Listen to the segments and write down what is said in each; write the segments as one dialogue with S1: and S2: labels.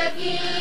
S1: यकीन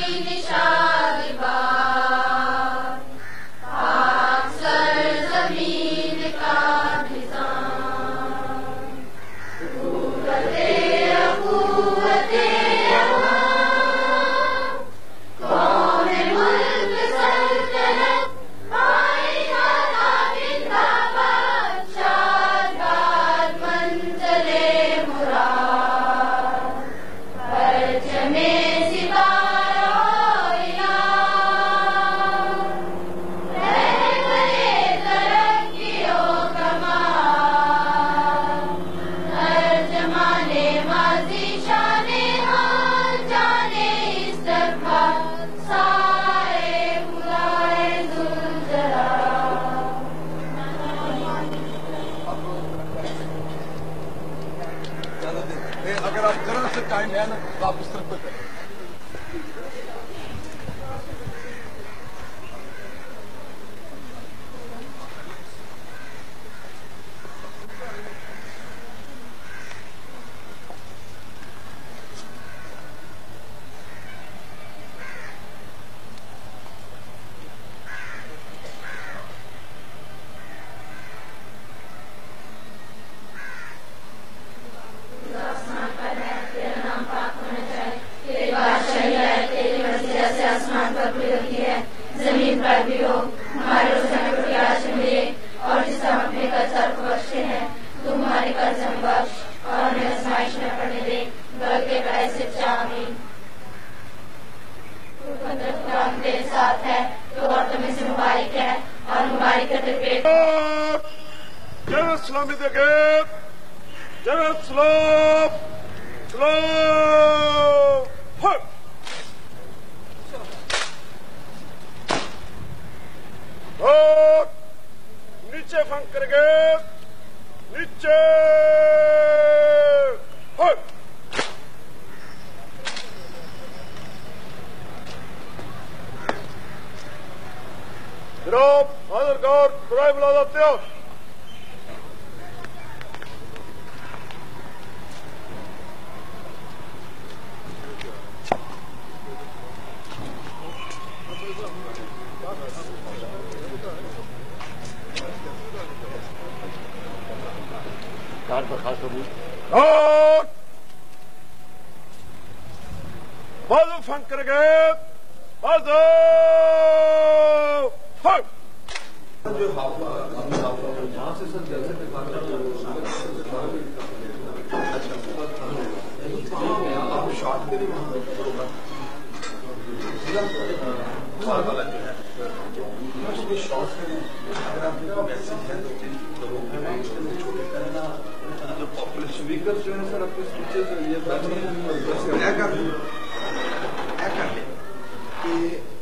S2: Да, быстро, быстро.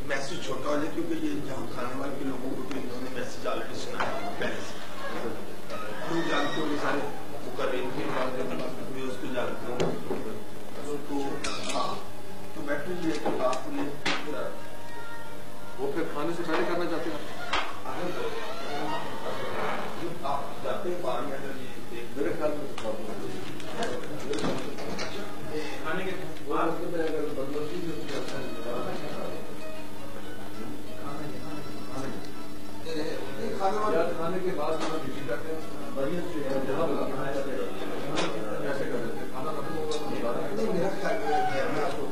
S2: मैसेज छोटा हो जाए क्योंकि ये जहाँ खाने वाले के लोगों को तो इन्होंने मैसेज ऑलरेडी सुना पहले से लोग जानते हो सारे कुकर भी उसको जानते हो तो हाँ तो बैठे ये तो आपने
S3: वो फिर खाने से पहले करना चाहते हैं
S2: आप जाते हैं बाहर में अगर ये एक
S3: मेरे ख्याल में तो
S2: खाने के
S3: बाद अगर बंदोबस्ती भी उसकी अच्छा
S2: खाने
S3: के बाद हम ड्यूटी करते हैं बढ़िया से जहाँ कैसे कर देते हैं खाना खत्म होगा तो
S2: नहीं मेरा ख्याल है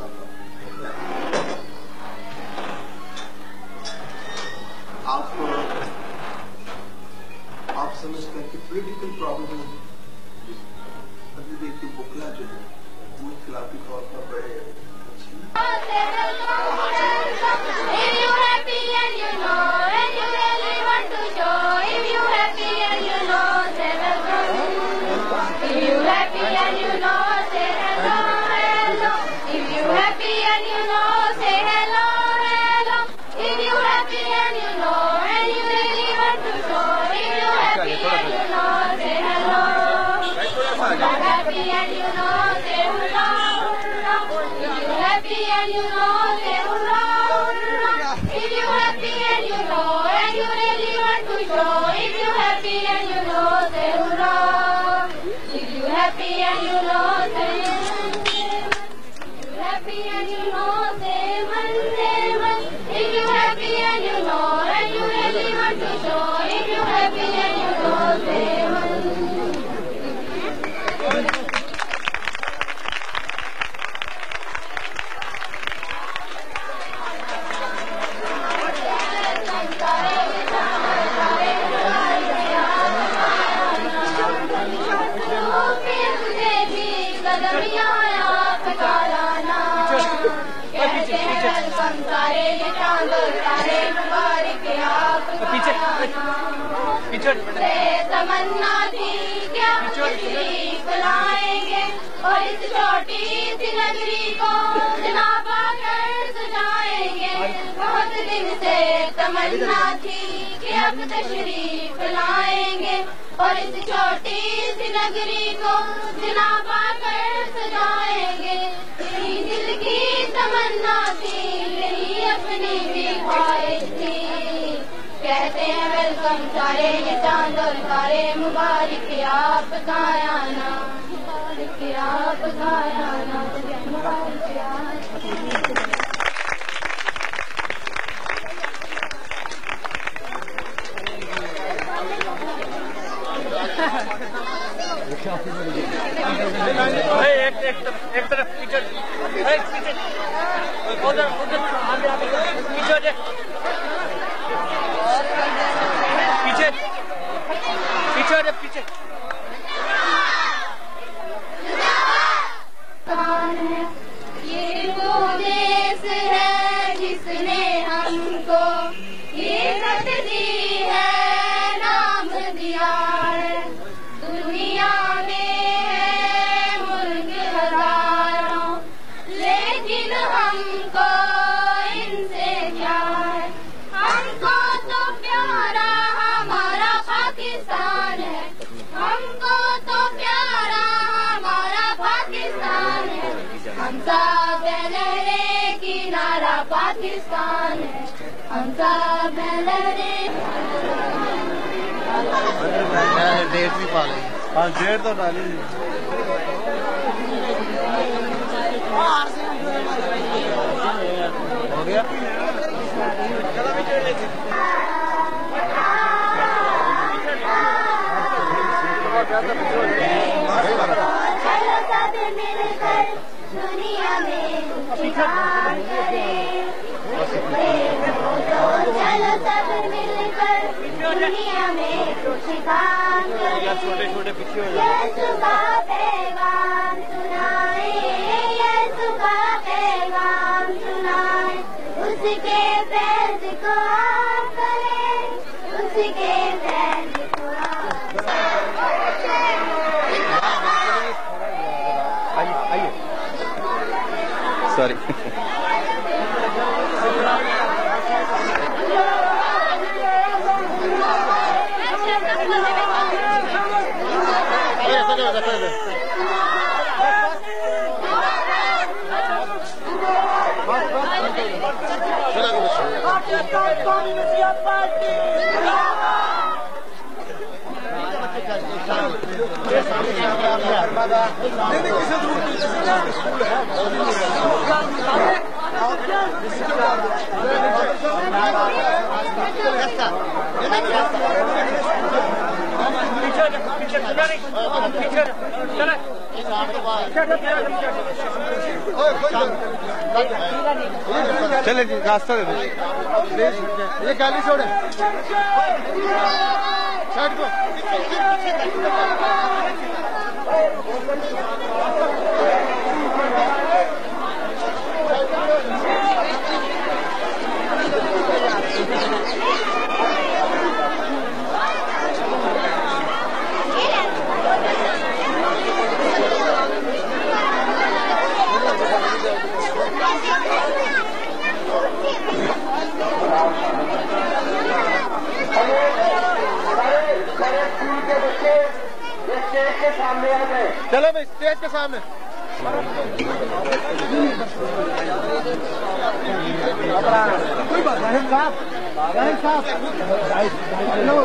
S1: if you पीछे। पीछे। तमन्ना थी क्या तशरीफ़ और इस छोटी सी नगरी को जनाबा कर सजाएँगे बहुत दिन से तमन्ना थी कि अब तशरीफ़ लाएँगे और इस छोटी सी नगरी को जनाबा कर सजाएँगे दिल की तमन्ना थी यही अपनी भी ख्वाहिश थी कहते हैं वेलकम सारे ये चाँद और तारे मुबारक आपका आना मुबारक आपका आना मुबारक
S4: एक तरफ़ पीछे। पीछे। पीछे पीछे।
S1: पाकिस्तान है। हम सब लहरे
S3: डेट भी पा लेंगे हाँ डेट तो डाली। हो गया?
S1: चलो सब मिलकर दुनिया में
S4: छोटे छोटे पीछे हो जाए
S1: यीशु का पैगाम सुनाए यीशु का
S5: सॉरी
S4: पीछे पीछे सुना नहीं पीछे चला
S5: चले जी रास्ता दे दो
S2: ये गाली छोड़े साइड को चलो भाई स्टेज के सामने कोई बात नहीं साहब नहीं साहब हेलो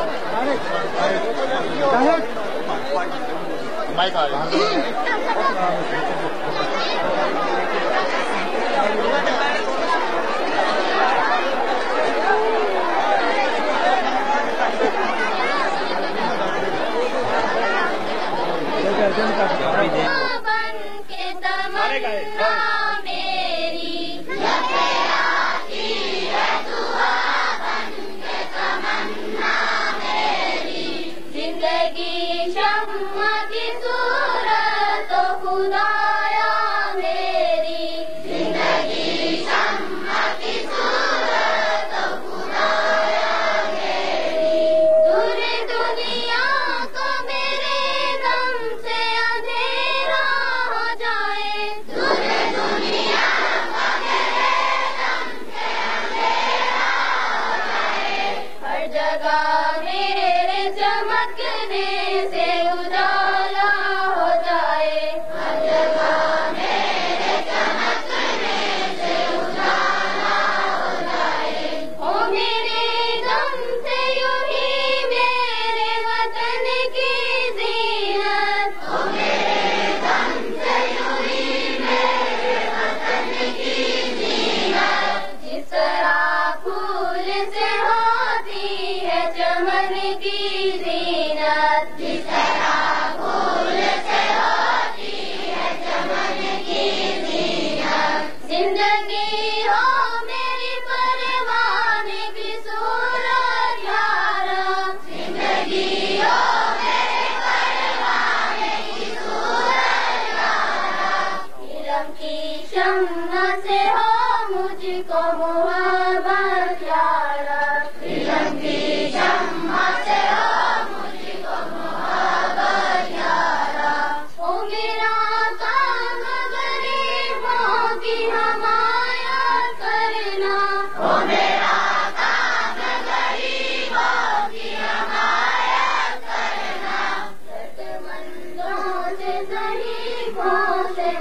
S2: माइक आ गया
S1: बन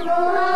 S1: शहीदों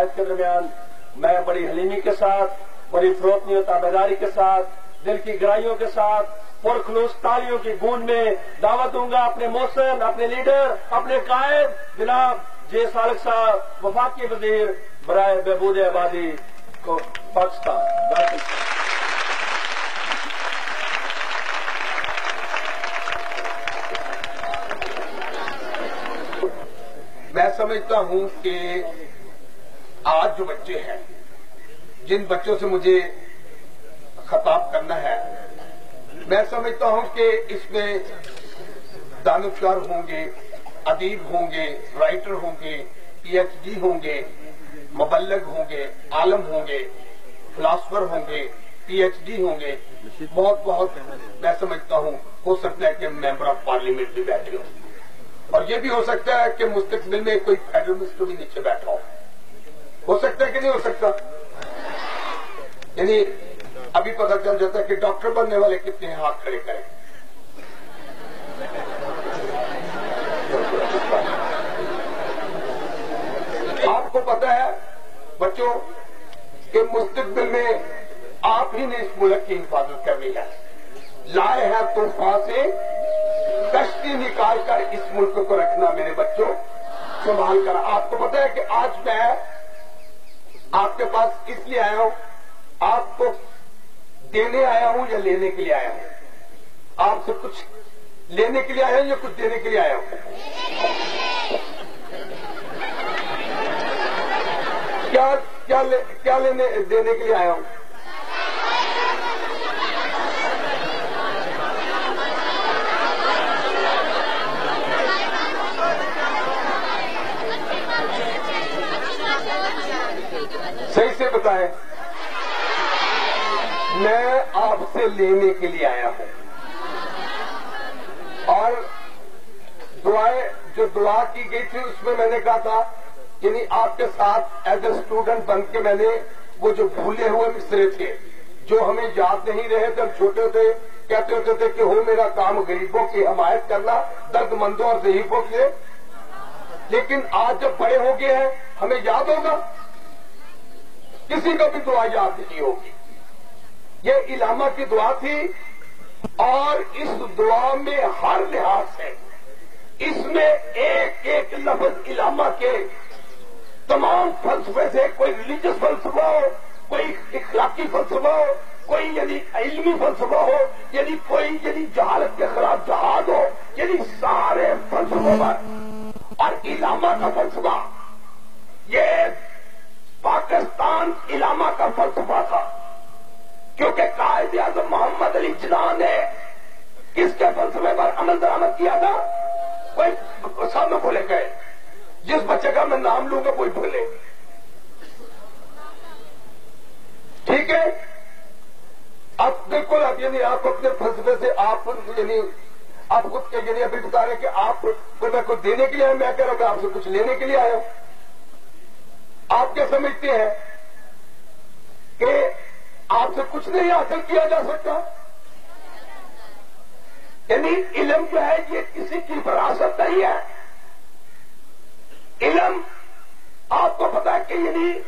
S6: कायद के दरमियान मैं बड़ी हलीमी के साथ, बड़ी फरोतनी ताबेदारी के साथ, दिल की गहराइयों के साथ पुरखलूस तालियों की गूंज में दावत दूँगा अपने मौसम अपने लीडर, अपने कायद। जनाब, जे सालक साहब, वफाकी वज़ीर, बराए बहबूद आबादी को पाकिस्तान।
S7: मैं समझता हूँ कि आज जो बच्चे हैं, जिन बच्चों से मुझे खताब करना है, मैं समझता हूँ कि इसमें दानशवर होंगे, अदीब होंगे राइटर होंगे पीएचडी होंगे, मुबल्लग होंगे, आलम होंगे फिलासफर होंगे पीएचडी होंगे। बहुत बहुत मैं समझता हूँ, हो सकता है कि मेंबर ऑफ़ पार्लियामेंट भी बैठे हों। और ये भी हो सकता है कि मुस्तकबिल में कोई फेडरल मिनिस्टर भी नीचे बैठा हो। हो सकता है कि नहीं हो सकता? यानी अभी पता चल जाता है कि डॉक्टर बनने वाले कितने हाथ खड़े करें। आपको पता है, बच्चों, के मुस्तबिल में आप ही ने इस मुल्क की हिफाजत करनी है। लाए हैं तूफ़ान से, कश्ती निकालकर इस मुल्क को रखना मेरे बच्चों। संभाल कर, आपको पता है कि आज मैं आपके पास किस लिए आया हूँ? आपको देने आया हूँ या लेने के लिए आया हूँ? आपसे कुछ लेने के लिए आया हूँ या कुछ देने के लिए आया हूँ? क्या क्या ले, क्या लेने देने के लिए आया हूँ? सही से बताएँ। मैं आपसे लेने के लिए आया हूँ। और दुआएँ जो दुआ की गई थी, उसमें मैंने कहा था, यानी आपके साथ एज ए स्टूडेंट बन के मैंने वो जो भूले हुए मिसरे थे, जो हमें याद नहीं रहे थे हम छोटे थे, कहते होते थे कि हो मेरा काम गरीबों की हमायत करना, दर्दमंदों और जहीफों के लेकिन आज जब बड़े हो गए हैं, हमें याद होगा? किसी को भी दुआ याद नहीं होगी। ये इलामा की दुआ थी और इस दुआ में हर लिहाज से इसमें एक एक लफ्ज इलामा के तमाम फलसफे से कोई रिलीजियस फलसफा हो, कोई इखलाकी फलसफा हो, कोई यदि इल्मी फलसफा हो यदि कोई यदि जहालत के खिलाफ जहाज़ हो यदि सारे फलसफों पर। और इलामा का फलसफा, ये पाकिस्तान इलामा का फलसफा था, क्योंकि कायद आज़म मोहम्मद अली जिना ने किसके फलसफे पर अमल दरामद किया था? कोई सामने भूले गए, जिस बच्चे का मैं नाम लूँगा कोई भूले ठीक है? अब बिल्कुल अब यानी आप अपने फलसफे से आप यानी आप खुद के यानी अभी बता रहे कि आप मैं कुछ देने के लिए मैं कह रहा हूँ आपसे कुछ लेने के लिए आया हूँ। आप क्या समझते हैं कि आपसे कुछ नहीं हासिल किया जा सकता। यानी इलम जो है, ये किसी की विरासत नहीं है। इलम, आपको पता है कि यानी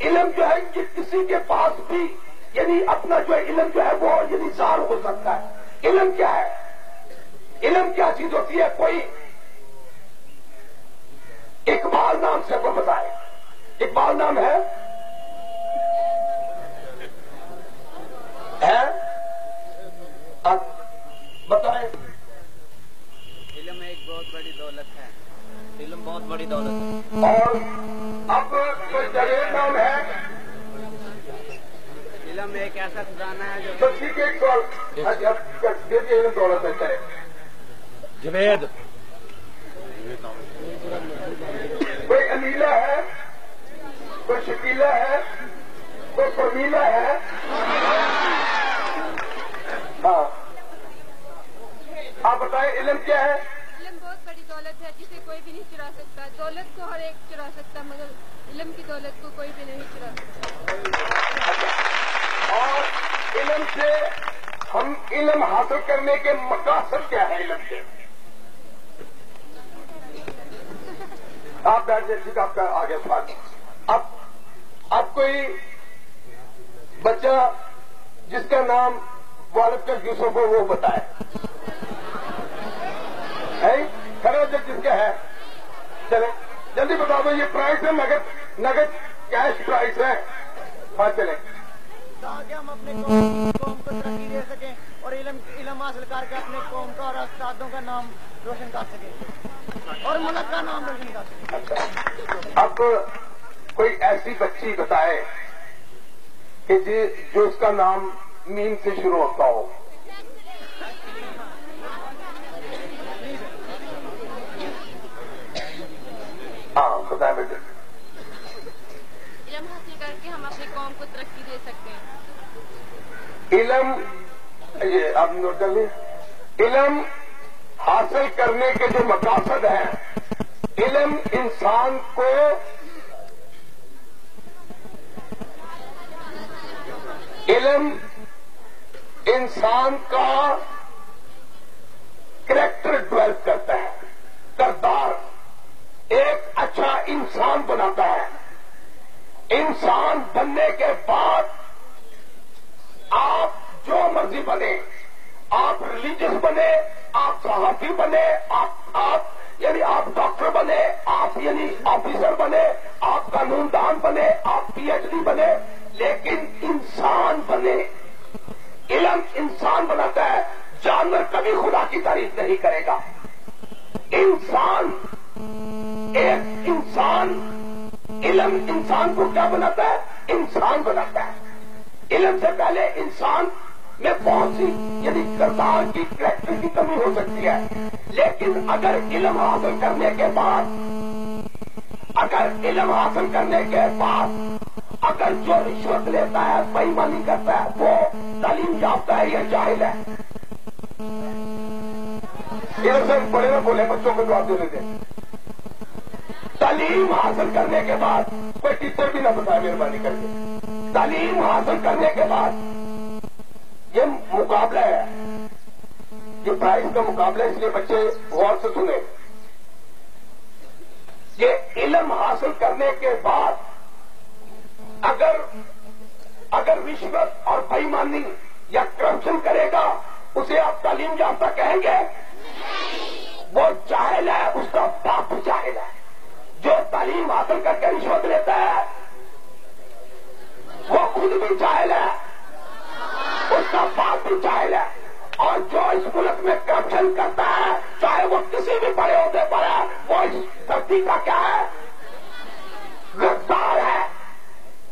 S7: इलम जो है, ये किसी के पास भी, यानी अपना जो है इलम जो है, वो यानी जार हो सकता है। इलम क्या है? इलम क्या चीज़ होती है? कोई इकबाल नाम से को बताए। इकबाल नाम है? है? अब बताए।
S4: इल्म एक बहुत बड़ी दौलत है। इल्म बहुत बड़ी दौलत है।
S7: और अब कोई जगह नाम है।
S4: इल्म एक ऐसा खजाना है जो
S7: तो ठीक है एक देखिए दौलत है चाहे
S5: जवेद
S7: कोई अलीला है? कोई शकीला है कोई फमीला है। हाँ। आप बताएँ इलम क्या है?
S8: इलम बहुत बड़ी दौलत है जिसे कोई भी नहीं चुरा सकता। दौलत को हर एक चुरा सकता मगर इलम की दौलत को कोई भी नहीं चुरा सकता।
S7: और इलम से हम इलम हासिल करने के मकासद क्या है इलम से आप बैठ जाइए ठीक आपका आगे अब कोई बच्चा जिसका नाम वालिद का यूसुफ हो वो बताए। है? खरा जब जिसका है? चले जल्दी बता दो ये प्राइस है नगद नगद कैश प्राइस है। हाँ चले।
S9: ताकि हम अपने कौम कौम को तरक्की दे सकें और इलम इलम हासिल करके अपने कौम का और उस्तादों का नाम रोशन कर सकें। और मुल्क का नाम रोशन कर सकें।
S7: अब कोई ऐसी बच्ची बताए कि जी जो उसका नाम मीम से शुरू होता हो। हाँ बताए बेटे।
S8: इलम हासिल करके हम अपनी कौम को तरक्की दे सकते हैं।
S7: इलम ये आप नोट कर ली इलम हासिल करने के जो मकासद हैं इलम इंसान को इलम इंसान का करेक्टर डेवलप करता है। करदार एक अच्छा इंसान बनाता है। इंसान बनने के बाद आप जो मर्ज़ी बने, आप रिलीजियस बने, आप सहाफी बने, आप आप, यानी आप डॉक्टर बने, आप यानी ऑफिसर बने, आप कानूनदान बने, आप पीएचडी बने लेकिन इंसान बने, इलम इंसान बनाता है, जानवर कभी खुदा की तारीफ़ नहीं करेगा। इंसान, एक इंसान, इलम इंसान को क्या बनाता है? इंसान बनाता है। इलम से पहले इंसान में बहुत सी यदि करतार की करेक्टर की कमी हो सकती है। लेकिन अगर इलम हासिल करने के बाद, अगर इलम हासिल करने के बाद अगर जो रिश्वत लेता है, बेईमानी करता है, वो तालीम याफ्ता है, या जाहिल है। इधर से बड़े ना बोले, बच्चों को जवाब देने दें। तालीम हासिल करने के बाद कोई टीचर भी ना बताए, मेहरबानी करके तालीम हासिल करने के बाद ये मुकाबला है। ये प्राइज का मुकाबला इसलिए बच्चे गौर से सुने। ये इलम हासिल करने के बाद अगर अगर रिश्वत और बेईमानी या करप्शन करेगा उसे आप तालीम याफ्ता कहेंगे? वो जाहिल है उसका बाप जाहिल है। जो तालीम हासिल करके रिश्वत लेता है वो खुद भी जाहिल है। उसका बाप भी जाहिल है। और जो इस मुल्क में करप्शन करता है चाहे वो किसी भी बड़े होते पर है वो इस धरती का क्या है? गद्दार है।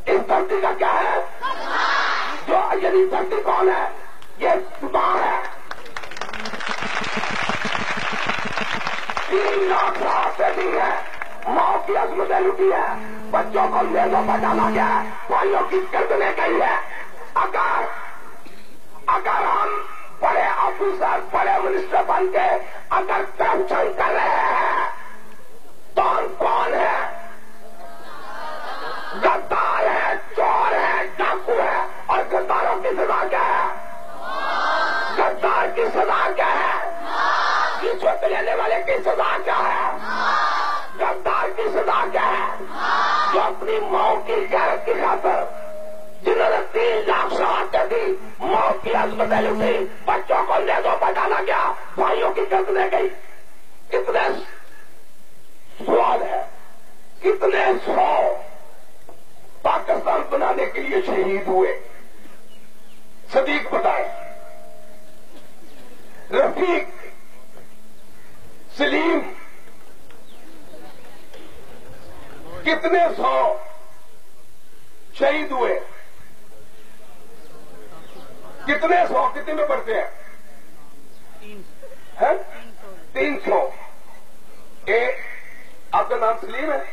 S7: इस धरती का क्या है? जो यदि धरती कौन है? ये ज़ुबान है। तीन लाख से दी है। मौत की अजमतें लुटी है। बच्चों को मेलों पर डाला गया भाइयों की गर्दने गई है। अगर अगर हम बड़े ऑफिसर बड़े मिनिस्टर बन के अगर करप्शन कर रहे हैं तो हम कौन है? है और गद्दारों की सजा क्या है? गद्दार की सजा क्या है? रिश्वत लेने वाले की सजा क्या है? गद्दार की सजा क्या है? जो अपनी माओ की गैरत की खातर जिन्होंने तीन लाख शहादत दी मौत की अस्पताल उठी बच्चों को लेदों पर डाला गया भाइयों की गर्दने गई। कितने सवाल है? कितने सौ पाकिस्तान बनाने के लिए शहीद हुए। सदीक बताए। रफीक, सलीम, कितने सौ शहीद हुए? कितने सौ? कितने में पढ़ते हैं? हैं? तीन सौ। ए, आपका नाम सलीम है?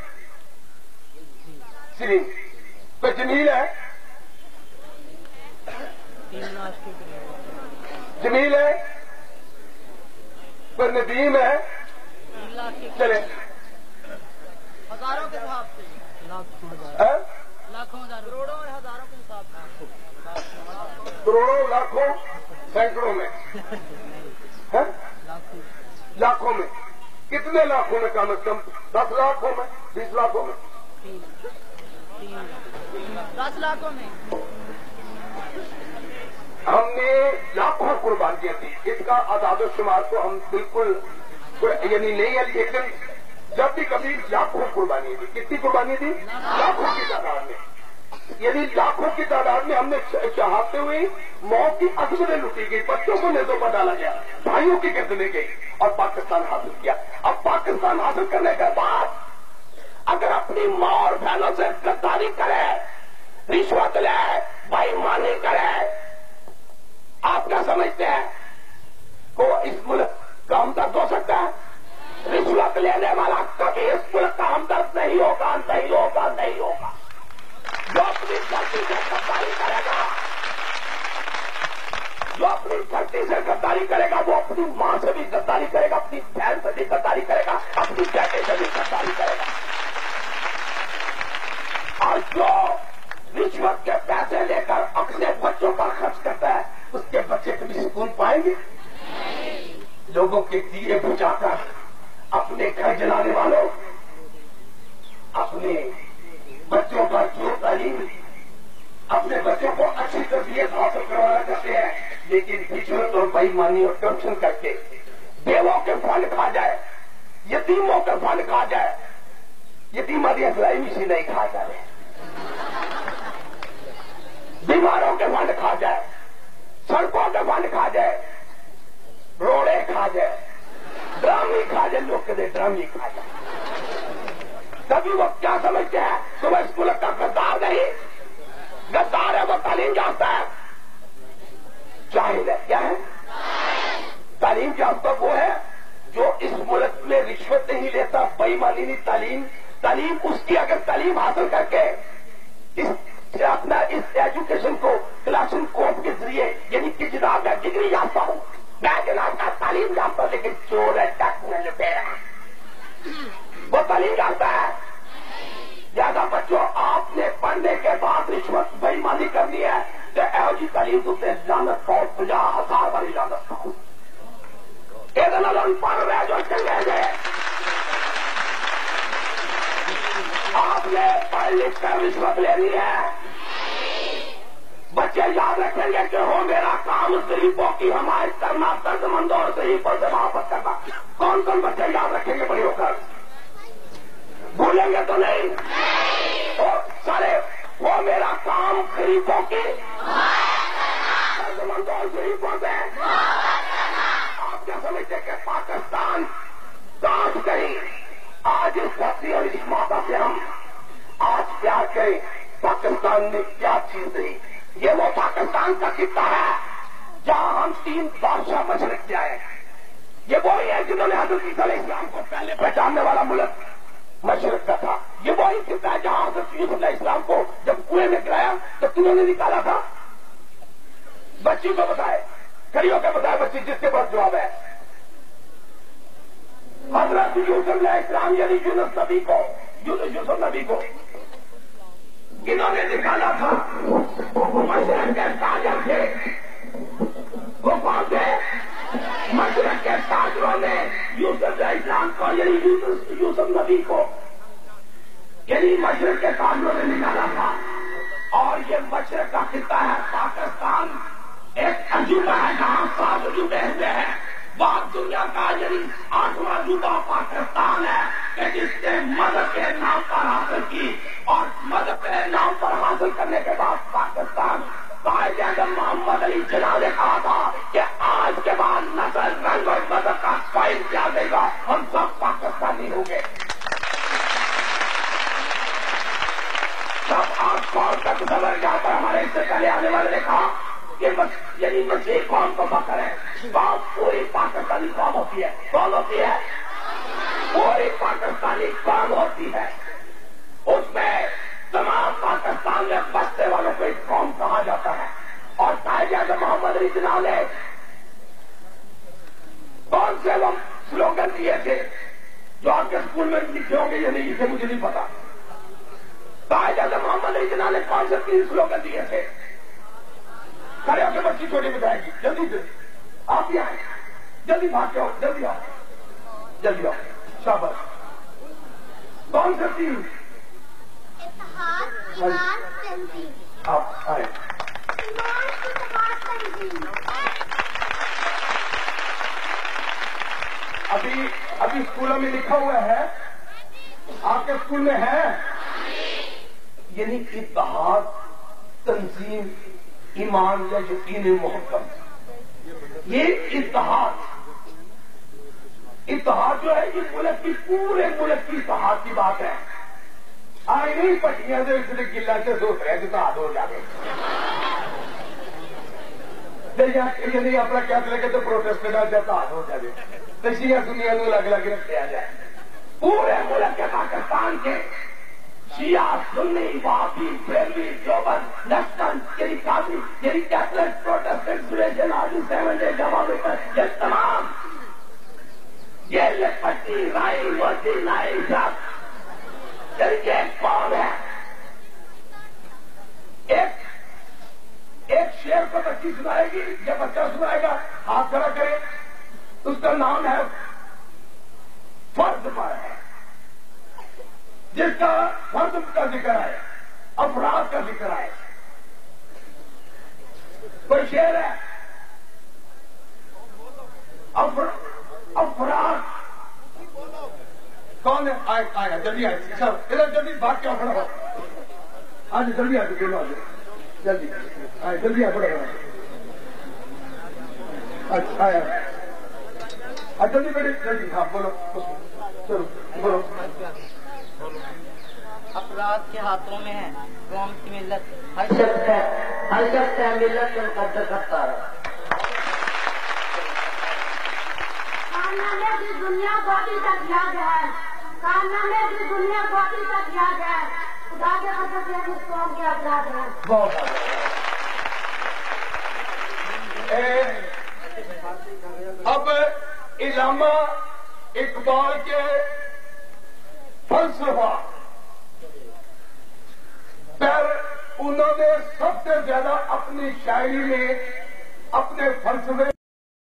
S7: सलीम। कोई जमील है। जमील है। कोई नदीम है। चले।
S9: हज़ारों के हिसाब से लाखों हज़ारों। करोड़ों और हज़ारों के हिसाब से
S7: करोड़ों लाखों सैकड़ों में। लाखों में। कितने लाखों में कम से कम? दस लाखों में? बीस लाखों में?
S9: दस लाखों में।
S7: हमने लाखों कुर्बानियाँ दी इसका आदाद शुमार तो हम बिल्कुल यानी नहीं है लेकिन जब भी कभी लाखों कुर्बानी दी कितनी कुर्बानी दी लाखों की तादाद में। यदि लाखों की तादाद में हमने चाहते हुए मौत की अजमतें लुटी गई। बच्चों को नेजों पर डाला गया। भाइयों की गर्दने गई और पाकिस्तान हासिल किया। अब पाकिस्तान हासिल करने के बाद अगर अपनी माँ और बहनों से गद्दारी करे, रिश्वत ले, बेईमानी करे, आप क्या समझते हैं? को इस मुल्क का हमदर्द हो सकता है। रिश्वत लेने वाला कभी इस मुल्क का हमदर्द नहीं होगा नहीं होगा नहीं होगा। जो अपनी धरती से गद्दारी करेगा, जो अपनी धरती से गद्दारी करेगा, वो अपनी माँ से भी गद्दारी करेगा, अपनी बहन से भी गद्दारी करेगा, अपनी बेटे से भी गद्दारी करेगा। और जो रिश्वत के पैसे लेकर अपने बच्चों पर खर्च करता है। उसके बच्चे कभी सुकून पाएँगे? लोगों के दिए बुझाकर अपने घर जलाने वालों, अपने बच्चों पर जो तालीम अपने बच्चों को अच्छी तरबियत हासिल करवाना चाहते हैं, लेकिन हिजरत और बेईमानी और करप्शन करके बेवों के फल खा जाए, यतीमों के फल खा जाए। यतीम अभी अफलाई से नहीं खा जाए। बीमारों के फल खा जाए, सड़कों के फल खा जाए, रोड़े खा जाए, ड्रामी खा जाए, लोग कहते ड्रामी खा जाए। तभी वो क्या समझते हैं? तो वह मुल्क का गद्दार नहीं। गद्दार है, वो तालीम जानता है। ज़ाहिर है, क्या है? तालीम जानता वो है जो इस मुल्क में रिश्वत नहीं लेता, बेईमानी तालीम तालीम उसकी अगर तालीम हासिल करके इस अपना इस एजुकेशन को क्लासन कोर्ट के जरिए यानी कि जनाब मैं डिग्री जानता हूं मैं जनाब का तालीम जानता हूं लेकिन चोर है टक में लुटेरा वो तालीम जानता है ज्यादा बच्चों आपने पढ़ने के बाद रिश्वत बेईमानी करनी है तो एहो जी तालीम तुमसे लानत पाओ पंजाह हजार वाली लानत पाओ ਇਹਦੇ ਨਾਲ ਅਨਪੜ੍ਹ ਰਹਿ ਜੋ ਚੰਗੇ ਜੇ आपने पढ़ लिख कर रिश्वत लेनी है बच्चे याद रखेंगे कि हो मेरा काम गरीबों की हमारे करना दर्दमंदों और गरीबों से वापस करना। कौन कौन बच्चे याद रखेंगे बड़ी होकर? भूलेंगे तो नहीं। सारे वो मेरा काम गरीबों की दर्दमंदों और गरीबों से आप क्या समझते कि पाकिस्तान काश गई आज इस धरती और इस माता से हम आज प्यार करें। पाकिस्तान में क्या चीज़ रही ये वो पाकिस्तान का किस्सा है, जहाँ हम तीन बादशाह मशरक से आए ये वही है जिन्होंने हज़रत इस्लाम को पहले पहचानने वाला मुल्क मशरक का था। ये वही किस्सा है जहाँ हज़रत यूसुफ इस्लाम को जब कुएँ में गिराया तो किन्होंने निकाला था। बच्ची को बताए खड़ी होकर बताए, बच्ची, जिसके पास जवाब है। हज़रत यूसुफ इस्लाम यानी यूनुस नबी को यूसुफ नबी को किन्होंने निकाला था, वो मशरक के ताजर थे। वो कौन थे? मशरक के ताजरों ने यूसुफ इस्लाम को, यानी यूसुफ नबी को, यानी मशरक के ताजरों ने निकाला था। और ये मशरक का किस्सा है, पाकिस्तान एक अजूबा है, जहाँ सात अजूबे हुए हैं। वहाँ दुनिया का यदि आठवां अजूबा पाकिस्तान है, कि जिसने मदद के नाम पर हासिल की। और मदद नाम पर हासिल करने के बाद पाकिस्तान कायद आज़म मोहम्मद अली जिना ने कहा था कि आज के बाद नज़र रंग और मदद का फ़ाइल क्या देगा हम सब पाकिस्तानी होंगे। सब आठ कौन तक समझ जाकर हमारे इससे पहले आने वाले ने कहा कि यदि मसीह कौन को पकड़ है बात पूरी पाकिस्तानी कौन होती है? कौन होती है? पूरी पाकिस्तानी कौन होती है? उसमें तमाम पाकिस्तान में बसने वालों को एक कौम कहा जाता है। और कायद आज़म मोहम्मद अली जिना ने कौन से वो स्लोगन दिए थे, जो आपके स्कूल में लिखे होंगे या नहीं, इसे मुझे नहीं पता। कायद आज़म मोहम्मद अली जिना ने कौन से तीन स्लोगन दिए थे, खड़े होकर बच्ची छोटी बताएगी जल्दी जल्दी आप ही। आए जल्दी भाग के आओ, जल्दी आओ। जल्दी आओ। शाबाश। कौन सा तीन
S1: इतिहास
S7: आप आए
S1: तबाह तंजीम।
S7: अभी अभी स्कूलों में लिखा हुआ है। आपके स्कूल में है? यानी इतिहाद तंजीम ईमान या यकीन मोहब्बत। ये इतिहास इतिहाद जो है ये मुल्क की पूरे मुल्क की इतिहाद की बात है। आई नहीं पट्टियाँ से इसलिए गिला से सोच रहे थे हाथ हो जाके ये नहीं अपना क्या लगे तो प्रोटेस्ट जाता हाथ हो जाए। तो शिया दुनिया ਨੂੰ अलग अलग रखा जाए। पूरे मुल्क पाकिस्तान के शिया सुन्नी वापी प्रेमी, जोबन लश्कन यदि काफ़ी यदि कैथलिक प्रोटेस्टेंट सुरेशन आदि सेवन डे जवाबों ये तमाम, ये लपट्टी राई, मोती लाई ये कौन है एक एक शेर को बच्ची सुनाएगी या बच्चा सुनाएगा हाथ खड़ा करे, उसका नाम है फर्द पर है। जिसका फर्द का ज़िक्र है, अपराध का ज़िक्र है। कोई शेर है अपर, अपराध है आए आए जल्दी आए। सर इधर जल्दी बात क्या खड़ा हो। आज जल्दी आ दोनों आज। जल्दी। आए जल्दी आ बड़ा अच्छा आया अच्छा जल्दी बेटे जल्दी। हाँ बोलो चलो बोलो।
S9: अपराध के हाथों में है कौम की मिल्लत।
S10: हर शख्स है हर शख्स है मिलत और कदर करता
S1: की दुनिया बाकी तक याद है कारनामे की दुनिया बाकी तक याद है। खुदा के कसम से इस कौम के अपराध है।
S7: अब इलामा इकबाल के फलसफा। पर उन्होंने सबसे ज़्यादा अपनी शायरी में अपने फलसफे